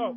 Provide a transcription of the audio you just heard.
go.